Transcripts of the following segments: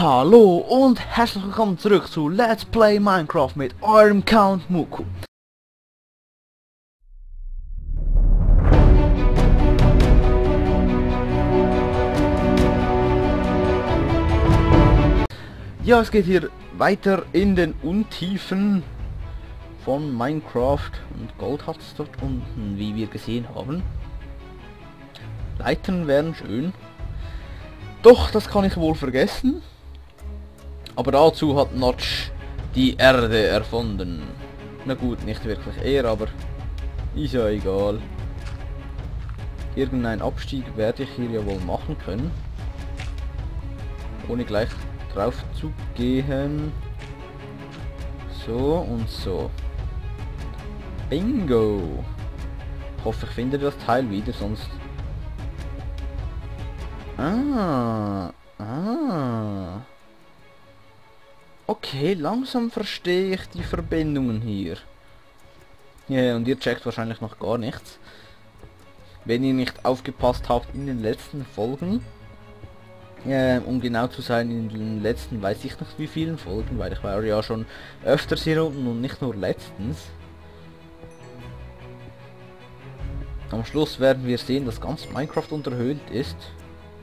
Hallo und herzlich willkommen zurück zu Let's Play Minecraft mit eurem Count Muku. Ja, es geht hier weiter in den Untiefen von Minecraft und Gold hat es dort unten, wie wir gesehen haben. Leitern wären schön. Doch, das kann ich wohl vergessen. Aber dazu hat Notch die Erde erfunden. Na gut, nicht wirklich er, aber ist ja egal. Irgendein Abstieg werde ich hier ja wohl machen können. Ohne gleich drauf zu gehen. So und so. Bingo! Ich hoffe, ich finde das Teil wieder, sonst... Ah, ah. Okay, langsam verstehe ich die Verbindungen hier. Ja, und ihr checkt wahrscheinlich noch gar nichts. Wenn ihr nicht aufgepasst habt in den letzten Folgen. Äh, um genau zu sein, in den letzten weiß ich nicht wie vielen Folgen, weil ich war ja schon öfters hier unten und nicht nur letztens. Am Schluss werden wir sehen, dass ganz Minecraft unterhöhlt ist.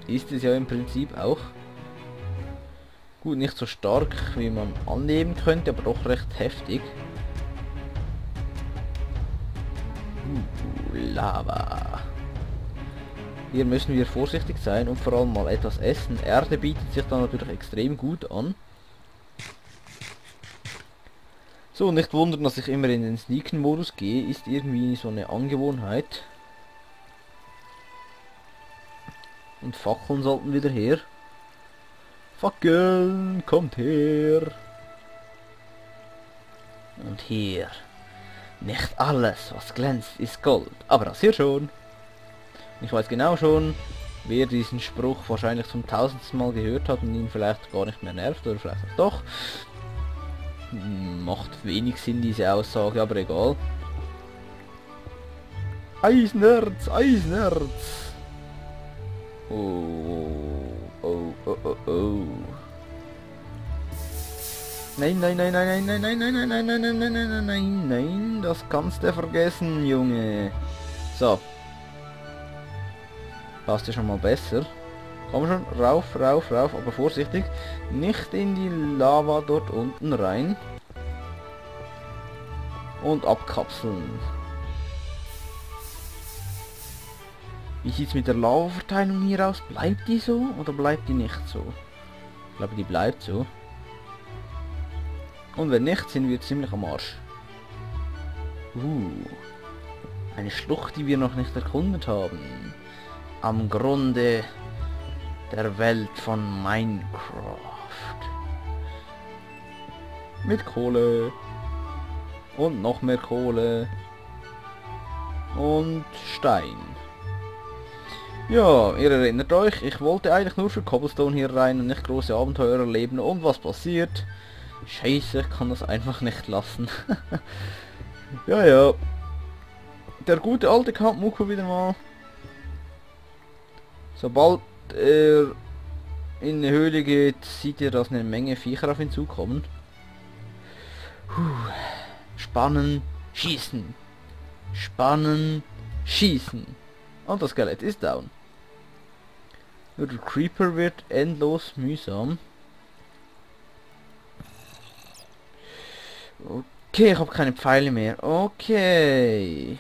Ist es ja im Prinzip auch. Gut, nicht so stark, wie man annehmen könnte, aber doch recht heftig. Uh, Lava. Hier müssen wir vorsichtig sein und vor allem mal etwas essen. Erde bietet sich dann natürlich extrem gut an. So, nicht wundern, dass ich immer in den Sneaken-Modus gehe, ist irgendwie so eine Angewohnheit. Und Fackeln sollten wieder her. Fackeln, kommt her. Und hier. Nicht alles, was glänzt, ist Gold. Aber das hier schon. Ich weiß genau schon, wer diesen Spruch wahrscheinlich zum tausendsten Mal gehört hat und ihn vielleicht gar nicht mehr nervt oder vielleicht auch doch. Macht wenig Sinn diese Aussage, aber egal. Eisnerz, Eisnerz. Oh, oh, oh, oh, oh. Nein, nein, nein, nein, nein, nein, nein, nein, nein, nein, nein, nein, nein, nein, nein, nein, das kannst du vergessen, Junge. So. Passt ja schon mal besser. Komm schon, rauf, rauf, rauf, aber vorsichtig. Nicht in die Lava dort unten rein. Und abkapseln. Wie sieht es mit der Lava-Verteilung hier aus? Bleibt die so oder bleibt die nicht so? Ich glaube, die bleibt so. Und wenn nicht, sind wir ziemlich am Arsch. Uh, eine Schlucht, die wir noch nicht erkundet haben. Am Grunde der Welt von Minecraft. Mit Kohle. Und noch mehr Kohle. Und Stein. Ja, ihr erinnert euch, ich wollte eigentlich nur für Cobblestone hier rein und nicht große Abenteuer erleben. Und was passiert? Scheiße, ich kann das einfach nicht lassen. ja, ja. Der gute alte Camp Muko wieder mal. Sobald er in die Höhle geht, sieht ihr, dass eine Menge Viecher auf ihn zukommen. Puh. Spannen, schießen. Spannen, schießen. Und das Skelett ist down. Nur der Creeper wird endlos mühsam. Okay, ich habe keine Pfeile mehr. Okay.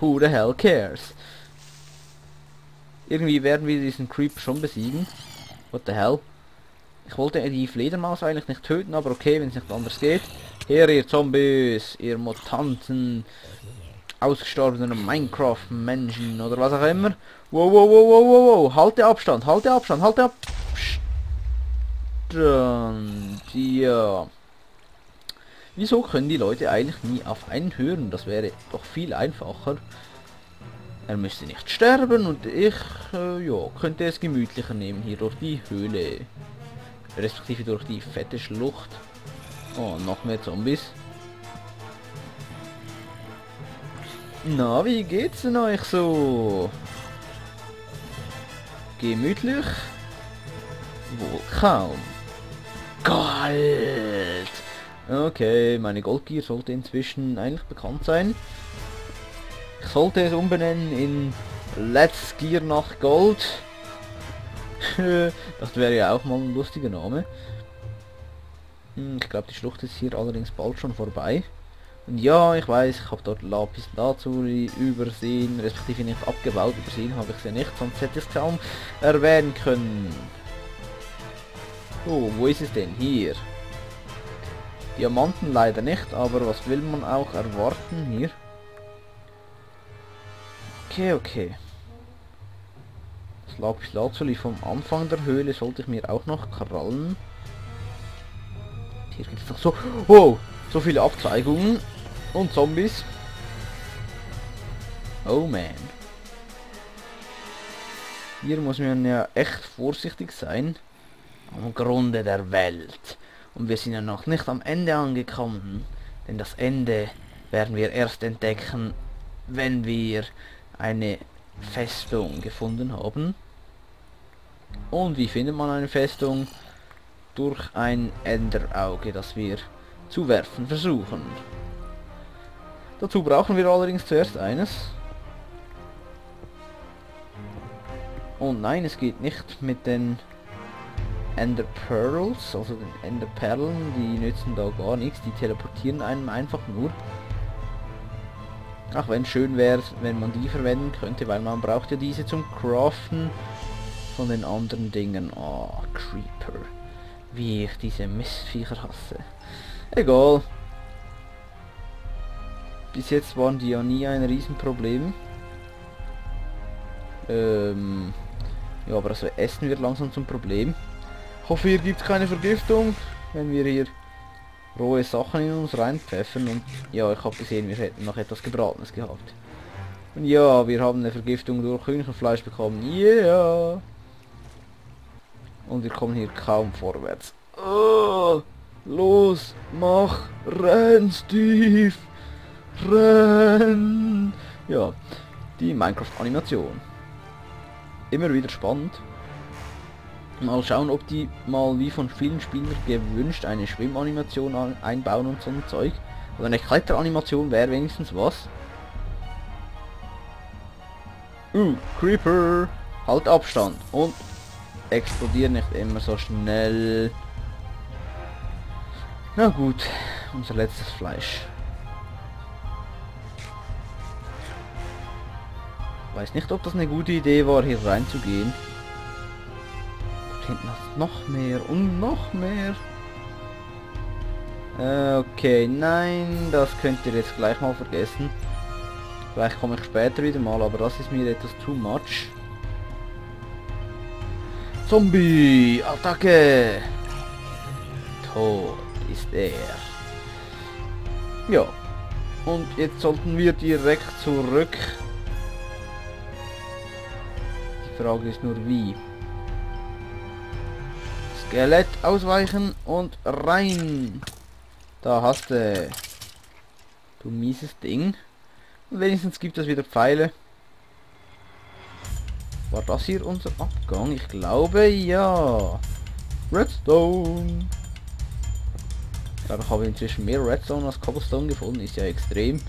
Who the hell cares? Irgendwie werden wir diesen Creep schon besiegen. What the hell? Ich wollte die Fledermaus eigentlich nicht töten, aber okay, wenn es nicht anders geht. Her, ihr Zombies, ihr Mutanten, ausgestorbenen Minecraft-Menschen oder was auch immer. Wow, wow, wow, wow, wow, wow, halte Abstand, halte Abstand, halte Abstand. Ja. Wieso können die Leute eigentlich nie auf einen hören? Das wäre doch viel einfacher. Er müsste nicht sterben und ich äh, ja, könnte es gemütlicher nehmen hier durch die Höhle. Respektive durch die fette Schlucht. Oh, noch mehr Zombies. Na, wie geht's denn euch so? Gemütlich? Wohl kaum. Gold! Okay, meine Goldgier sollte inzwischen eigentlich bekannt sein. Ich sollte es umbenennen in Let's Gear nach Gold. das wäre ja auch mal ein lustiger Name. Hm, ich glaube, die Schlucht ist hier allerdings bald schon vorbei. Und ja, ich weiß, ich habe dort Lapis Lazuli übersehen, respektive nicht abgebaut, übersehen habe ich sie nicht, sonst hätte ich es kaum erwähnen können. Oh, wo ist es denn? Hier. Diamanten leider nicht, aber was will man auch erwarten hier? Okay, okay. Das Lapis Lazuli vom Anfang der Höhle sollte ich mir auch noch krallen. Hier gibt es doch so... Oh! So viele Abzweigungen und Zombies. Oh man. Hier muss man ja echt vorsichtig sein. Am Grunde der Welt. Und wir sind ja noch nicht am Ende angekommen. Denn das Ende werden wir erst entdecken, wenn wir eine Festung gefunden haben. Und wie findet man eine Festung? Durch ein Enderauge, das wir zu werfen versuchen. Dazu brauchen wir allerdings zuerst eines. Und nein, es geht nicht mit den Ender Pearls, also den Ender Perlen, die nützen da gar nichts, die teleportieren einem einfach nur. Ach, wenn schön wäre, wenn man die verwenden könnte, weil man braucht ja diese zum Craften von den anderen Dingen. Oh, Creeper. Wie ich diese Mistviecher hasse. Egal. Bis jetzt waren die ja nie ein Riesenproblem. Ähm, ja, aber also Essen wird langsam zum Problem. Hoffe, hier gibt es keine Vergiftung, wenn wir hier rohe Sachen in uns reinpfeffern. Und ja, ich habe gesehen, wir hätten noch etwas Gebratenes gehabt. Und ja, wir haben eine Vergiftung durch Hühnchenfleisch bekommen. Yeah! Und wir kommen hier kaum vorwärts. Oh! Los, mach, renn, Steve! Renn! Ja, die Minecraft-Animation. Immer wieder spannend. Mal schauen, ob die mal wie von vielen Spielern gewünscht eine Schwimmanimation einbauen und so ein Zeug. Oder eine Kletteranimation wäre wenigstens was. Uh, Creeper! Halt Abstand und explodier nicht immer so schnell. Na gut, unser letztes Fleisch. Weiß nicht, ob das eine gute Idee war, hier reinzugehen. Hinten hat noch mehr und noch mehr. Okay, nein, das könnt ihr jetzt gleich mal vergessen. Vielleicht komme ich später wieder mal, aber das ist mir etwas too much. Zombie, Attacke! Tot ist er. Ja. Und jetzt sollten wir direkt zurück. Frage ist nur wie. Skelett ausweichen und rein. Da hast du. Du mieses Ding. Wenigstens gibt es wieder Pfeile. War das hier unser Abgang? Ich glaube ja. Redstone. Dadurch habe ich inzwischen mehr Redstone als Cobblestone gefunden, ist ja extrem.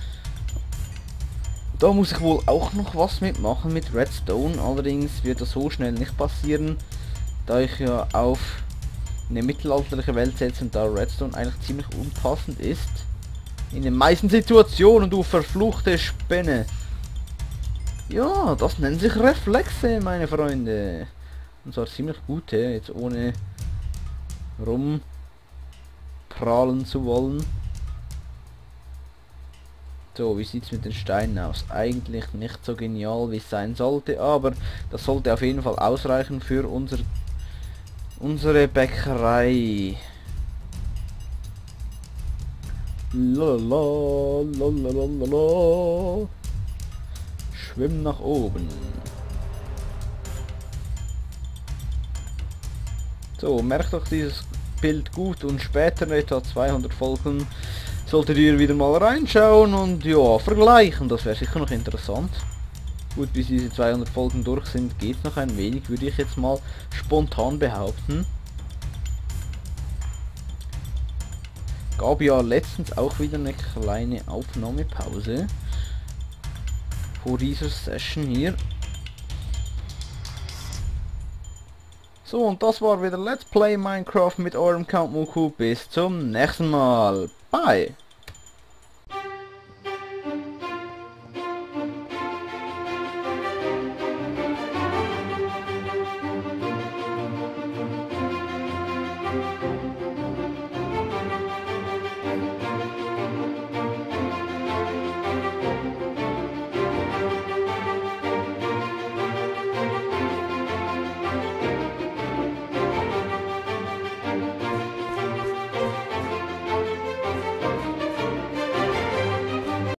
Da muss ich wohl auch noch was mitmachen mit Redstone, allerdings wird das so schnell nicht passieren, da ich ja auf eine mittelalterliche Welt setze und da Redstone eigentlich ziemlich unpassend ist. In den meisten Situationen, du verfluchte Spinne. Ja, das nennt sich Reflexe, meine Freunde. Und zwar ziemlich gute, jetzt ohne rum prahlen zu wollen. So, wie sieht es mit den Steinen aus? Eigentlich nicht so genial, wie es sein sollte, aber das sollte auf jeden Fall ausreichen für unser, unsere Bäckerei. Lala, lala, Schwimm nach oben. So, merkt doch dieses Bild gut und später etwa 200 Folgen Solltet ihr wieder mal reinschauen und ja, vergleichen, das wäre sicher noch interessant. Gut, bis diese 200 Folgen durch sind, geht noch ein wenig, würde ich jetzt mal spontan behaupten. Gab ja letztens auch wieder eine kleine Aufnahmepause vor dieser Session hier. So, und das war wieder Let's Play Minecraft mit eurem Count Moku. Bis zum nächsten Mal. Bye!